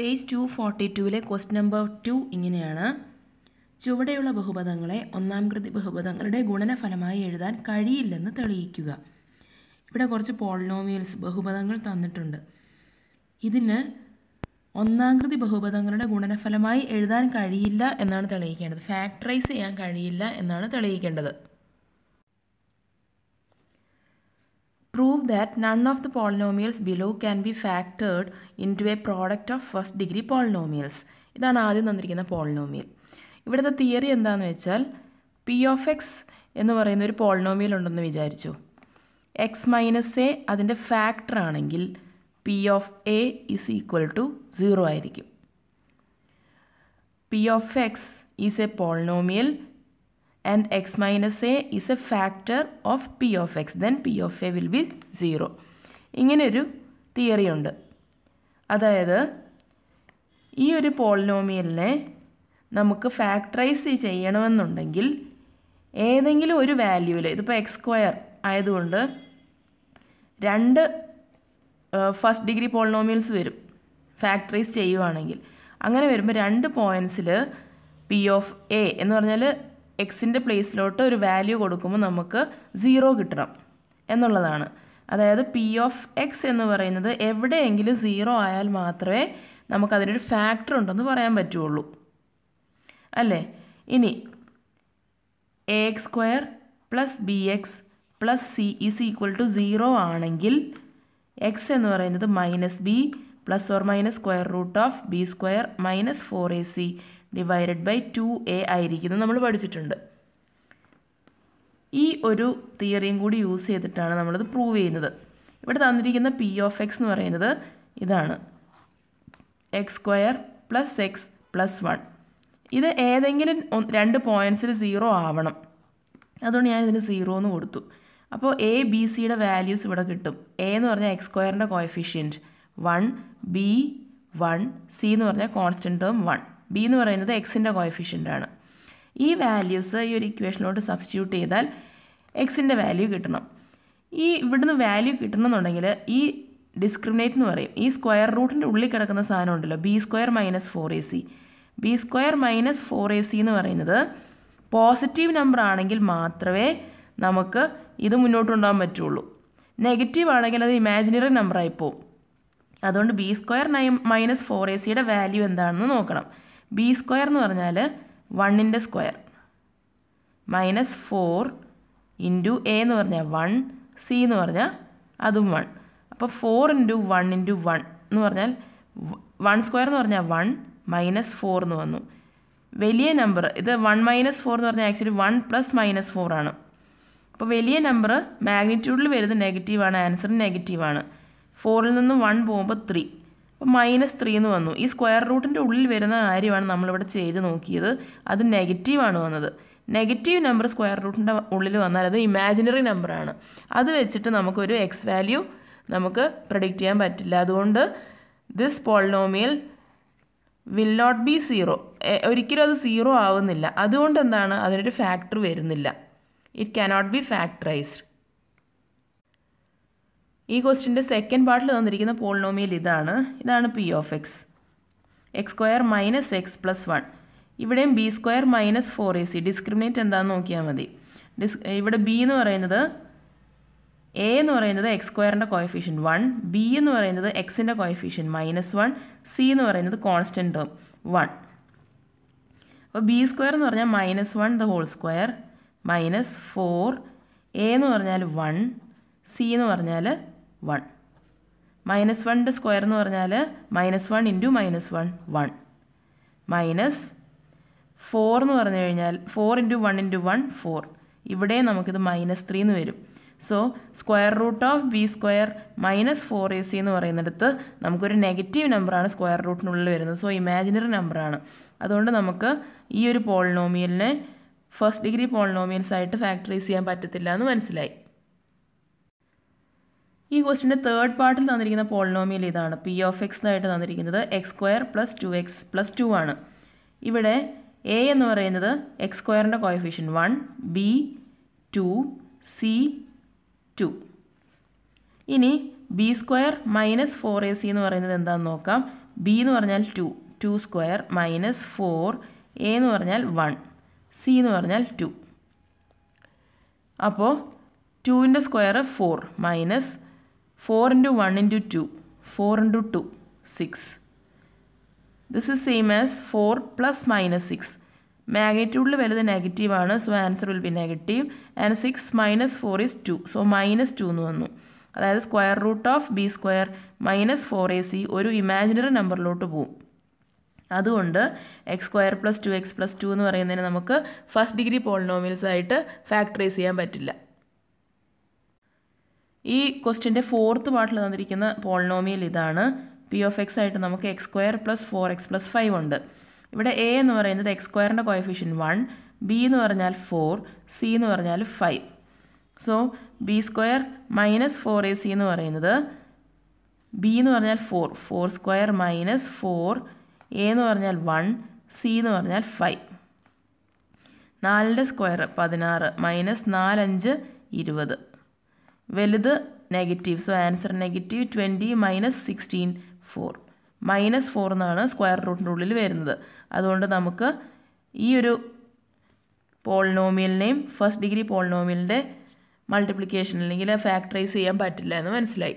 Page two forty ടുവിലെ quest number two ഇങ്ങനെയാണ്. ചുവടെയുള്ള ബഹുപദങ്ങളെ ഒന്നാം കൃതി ബഹുപദങ്ങളുടെ ഗുണനഫലമായി എഴുതാൻ കഴിയില്ലെന്ന് തെളിയിക്കുക. ഇവിടെ കുറച്ച് പോളിനോമിയൽസ് ബഹുപദങ്ങൾ തന്നിട്ടുണ്ട്. ഇതിന് ഒന്നാം കൃതി ബഹുപദങ്ങളുടെ ഗുണനഫലമായി എഴുതാൻ കഴിയില്ല എന്നാണ് തെളിയിക്കേണ്ടത്. ഫാക്ടറൈസ് ചെയ്യാൻ കഴിയില്ല എന്നാണ് തെളിയിക്കേണ്ടത്. Prove that none of the polynomials below can be factored into a product of first degree polynomials. ഇതാണ് ആദ്യം തന്നിരിക്കുന്ന പോളിനോമിയൽ ഇവിടുത്തെ തിയറി എന്താണെന്ന് വെച്ചാൽ പി ഓഫ് എക്സ് എന്ന് പറയുന്ന ഒരു പോളിനോമിയൽ ഉണ്ടെന്ന് വിചാരിച്ചു. എക്സ് മൈനസ് എ അതിന്റെ ഫാക്ടർ ആണെങ്കിൽ p of a is equal to zero ആയിരിക്കും. P of x is a polynomial and x minus a is a factor of p of x. Then p of a will be 0 ഇങ്ങനെ ഒരു theory ഉണ്ട്. അതായത് ഈ ഒരു പോളിനോമിയലിനെ നമുക്ക് factorise ചെയ്യണമെന്നുണ്ടെങ്കിൽ ഏതെങ്കിലും ഒരു വാല്യൂവിൽ ഇതിപ്പോൾ എക്സ് സ്ക്വയർ ആയതുകൊണ്ട് രണ്ട് ഫസ്റ്റ് ഡിഗ്രി പോളിനോമിയൽസ് വരും. ഫാക്ടറൈസ് ചെയ്യുവാണെങ്കിൽ. അങ്ങനെ വരുമ്പോൾ രണ്ട് പോയിന്റ്സിൽ പി ഓഫ് എ എന്ന് പറഞ്ഞാൽ എക്സിന്റെ പ്ലേസിലോട്ട് ഒരു വാല്യൂ കൊടുക്കുമ്പോൾ നമുക്ക് സീറോ കിട്ടണം എന്നുള്ളതാണ്. അതായത് പി ഓഫ് എക്സ് എന്ന് പറയുന്നത് എവിടെയെങ്കിലും സീറോ ആയാൽ മാത്രമേ നമുക്കതിനൊരു ഫാക്ടർ ഉണ്ടെന്ന് പറയാൻ പറ്റുള്ളൂ. അല്ലേ? ഇനി a x square plus b x plus c is equal to zero ആണെങ്കിൽ എക്സ് എന്ന് പറയുന്നത് minus b plus or minus square root of b square minus four a c divided by two a ആയിരിക്കുന്നത് നമ്മൾ പഠിച്ചിട്ടുണ്ട്. ഈ ഒരു തിയറിയും കൂടി use ചെയ്തിട്ടാണ് നമ്മളിത് പ്രൂവ് ചെയ്യുന്നത്. ഇവിടെ തന്നിരിക്കുന്ന പി ഓഫ് എക്സ് എന്ന് പറയുന്നത് ഇതാണ്. X square plus x plus one ഇത് ഏതെങ്കിലും രണ്ട് പോയിന്റ്സിൽ സീറോ ആവണം. അതുകൊണ്ട് ഞാൻ ഇതിന് സീറോ എന്ന് കൊടുത്തു. അപ്പോൾ എ ബി സിയുടെ വാല്യൂസ് ഇവിടെ കിട്ടും. എ എന്ന് പറഞ്ഞാൽ എക്സ് സ്ക്വയറിന്റെ coefficient one b one c എന്ന് പറഞ്ഞാൽ കോൺസ്റ്റന്റ് ടേം വൺ ബി എന്ന് പറയുന്നത് എക്സിന്റെ കോയഫിഷ്യന്റാണ് ഈ വാല്യൂസ് ഈ ഒരു ഇക്വേഷനിലോട്ട് സബ്സ്റ്റിറ്റ്യൂട്ട് ചെയ്താൽ എക്സിന്റെ വാല്യൂ കിട്ടണം. ഈ ഇവിടുന്ന് വാല്യൂ കിട്ടണമെന്നുണ്ടെങ്കിൽ ഈ ഡിസ്ക്രിമിനേറ്റ് എന്ന് പറയും. ഈ സ്ക്വയർ റൂട്ടിന്റെ ഉള്ളിൽ കിടക്കുന്ന സാധനം ഉണ്ടല്ലോ. B square minus four a c b square minus four a c എന്ന് പറയുന്നത് പോസിറ്റീവ് നമ്പർ ആണെങ്കിൽ മാത്രമേ നമുക്ക് ഇത് മുന്നോട്ട് കൊണ്ടുപോകാൻ പറ്റുള്ളൂ. നെഗറ്റീവ് ആണെങ്കിൽ അത് ഇമാജിനറി നമ്പറായി പോവും. അതുകൊണ്ട് ബി സ്ക്വയർ നൈ മൈനസ് ഫോർ എ സിയുടെ വാല്യൂ എന്താണെന്ന് നോക്കണം. ബി സ്ക്വയർ എന്ന് പറഞ്ഞാൽ വണ്ണിന്റെ square. Minus four into a എന്ന് പറഞ്ഞാൽ വൺ സി എന്ന് പറഞ്ഞാൽ അതും വൺ. അപ്പോൾ four into one into one എന്ന് പറഞ്ഞാൽ വൺ സ്ക്വയർ എന്ന് പറഞ്ഞാൽ വൺ മൈനസ് ഫോർ എന്ന് വന്നു. വലിയ നമ്പർ ഇത് വൺ മൈനസ് ഫോർ എന്ന് പറഞ്ഞാൽ actually one plus minus four ആണ്. അപ്പോൾ വലിയ നമ്പർ മാഗ്നിറ്റ്യൂഡിൽ വരുന്നത് നെഗറ്റീവാണ് ആൻസർ നെഗറ്റീവാണ്. ഫോറിൽ നിന്ന് വൺ പോകുമ്പോൾ ത്രീ. അപ്പോൾ മൈനസ് ത്രീ എന്ന് വന്നു. ഈ സ്ക്വയർ റൂട്ടിന്റെ ഉള്ളിൽ വരുന്ന കാര്യമാണ് നമ്മളിവിടെ ചെയ്ത് നോക്കിയത്. അത് നെഗറ്റീവാണ് വന്നത്. നെഗറ്റീവ് നമ്പർ സ്ക്വയർ റൂട്ടിന്റെ ഉള്ളിൽ വന്നാൽ അത് ഇമാജിനറി നമ്പറാണ് അത് വെച്ചിട്ട് നമുക്കൊരു എക്സ് വാല്യൂ നമുക്ക് പ്രഡിക്റ്റ് ചെയ്യാൻ പറ്റില്ല. അതുകൊണ്ട് this polynomial will not be zero ഒരിക്കലും അത് സീറോ ആവുന്നില്ല. അതുകൊണ്ട് എന്താണ്? അതിനൊരു ഫാക്ടർ വരുന്നില്ല. ഇറ്റ് കനോട്ട് ബി ഫാക്ടറൈസ്ഡ് ഈ ക്വസ്റ്റിന്റെ സെക്കൻഡ് പാർട്ടിൽ തന്നിരിക്കുന്ന പോളിനോമിയൽ ഇതാണ്. ഇതാണ് p of x x square minus x plus one ഇവിടെയും b square minus four a c discriminate എന്താണെന്ന് നോക്കിയാൽ മതി. ഡിസ് ഇവിടെ ബി എന്ന് പറയുന്നത് എ എന്ന് പറയുന്നത് എക്സ് സ്ക്വയറിന്റെ കോയഫിഷ്യൻ വൺ ബി എന്ന് പറയുന്നത് എക്സിന്റെ കോയഫിഷ്യൻ മൈനസ് വൺ സി എന്ന് പറയുന്നത് കോൺസ്റ്റന്റ് ടേം വൺ അപ്പോൾ ബി സ്ക്വയർ എന്ന് പറഞ്ഞാൽ minus one the whole square minus four a എന്ന് പറഞ്ഞാൽ വൺ സി എന്ന് പറഞ്ഞാൽ വൺ. മൈനസ് വണ്ണിന്റെ സ്ക്വയർ എന്ന് പറഞ്ഞാൽ minus one into minus one one. Minus four എന്ന് പറഞ്ഞു കഴിഞ്ഞാൽ four into one into one four. ഇവിടെ നമുക്കിത് മൈനസ് ത്രീ എന്ന് വരും. So square root of b square minus four a c എന്ന് പറയുന്നിടത്ത് നമുക്കൊരു നെഗറ്റീവ് നമ്പറാണ് സ്ക്വയർ റൂട്ടിനുള്ളിൽ വരുന്നത്. സോ ഇമാജിനറി നമ്പറാണ്. അതുകൊണ്ട് നമുക്ക് ഈ ഒരു പോളിനോമിയലിനെ ഫസ്റ്റ് ഡിഗ്രി പോളിനോമിയൽസ് ആയിട്ട് ഫാക്ടറൈസ് ചെയ്യാൻ പറ്റത്തില്ല എന്ന് മനസ്സിലായി. ഈ ക്വസ്റ്റിന്റെ തേർഡ് പാർട്ടിൽ തന്നിരിക്കുന്ന പോളിനോമിയൽ ഇതാണ്. പി ഓഫ് എക്സ് എന്നായിട്ട് തന്നിരിക്കുന്നത് x square plus two x plus two ആണ്. ഇവിടെ എ എന്ന് പറയുന്നത് എക്സ് സ്ക്വയറിന്റെ coefficient one b two c two ഇനി b square minus four a c എന്ന് പറയുന്നത് എന്താണെന്ന് നോക്കാം. ബി എന്ന് പറഞ്ഞാൽ two two square minus four a എന്ന് പറഞ്ഞാൽ വൺ സി എന്ന് പറഞ്ഞാൽ ടു അപ്പോൾ ടുവിന്റെ square four minus four into one into two four into two six this is same as four plus minus six മാഗ്നിറ്റ്യൂഡിൽ വലുത് നെഗറ്റീവാണ് so answer will be negative and six minus four is two so minus two എന്ന് വന്നു. അതായത് square root of b square minus four a c ഒരു imaginary നമ്പറിലോട്ട് പോവും. അതുകൊണ്ട് x square plus two x plus two എന്ന് പറയുന്നതിന് നമുക്ക് ഫസ്റ്റ് ഡിഗ്രി പോളിനോമിയൽസ് ആയിട്ട് ഫാക്ടറൈസ് ചെയ്യാൻ പറ്റില്ല. ഈ ക്വസ്റ്റിന്റെ ഫോർത്ത് പാർട്ടിൽ തന്നിരിക്കുന്ന പോളിനോമിയൽ ഇതാണ്. പി ഓഫ് എക്സ് ആയിട്ട് നമുക്ക് x square plus four x plus five ഉണ്ട്. ഇവിടെ എ എന്ന് പറയുന്നത് എക്സ് സ്ക്വയറിന്റെ കോയഫിഷ്യൻ വൺ ബി എന്ന് പറഞ്ഞാൽ ഫോർ സി എന്ന് പറഞ്ഞാൽ five so b square minus four a c എന്ന് പറയുന്നത് ബി എന്ന് പറഞ്ഞാൽ four four square minus four a എന്ന് പറഞ്ഞാൽ വൺ സി എന്ന് പറഞ്ഞാൽ ഫൈവ് നാലിന്റെ സ്ക്വയർ പതിനാറ് മൈനസ് നാലഞ്ച് ഇരുപത്. വലുത് negative so answer negative twenty minus sixteen four minus four എന്നാണ് സ്ക്വയർ റൂട്ടിന്റെ ഉള്ളിൽ വരുന്നത്. അതുകൊണ്ട് നമുക്ക് ഈ ഒരു പോളിനോമിയലിനെയും ഫസ്റ്റ് ഡിഗ്രി പോളിനോമിയലിന്റെ മൾട്ടിപ്ലിക്കേഷൻ അല്ലെങ്കിൽ ഫാക്ടറൈസ് ചെയ്യാൻ പറ്റില്ല എന്ന് മനസ്സിലായി.